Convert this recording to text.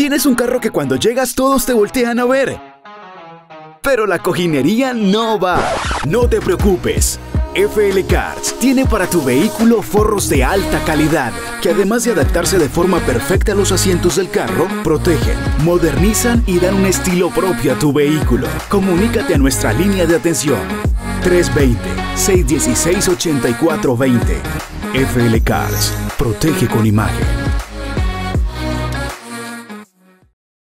Tienes un carro que cuando llegas todos te voltean a ver. Pero la cojinería no va. No te preocupes. FL Cars tiene para tu vehículo forros de alta calidad que además de adaptarse de forma perfecta a los asientos del carro, protegen, modernizan y dan un estilo propio a tu vehículo. Comunícate a nuestra línea de atención 320-616-8420. FL Cars, protege con imagen.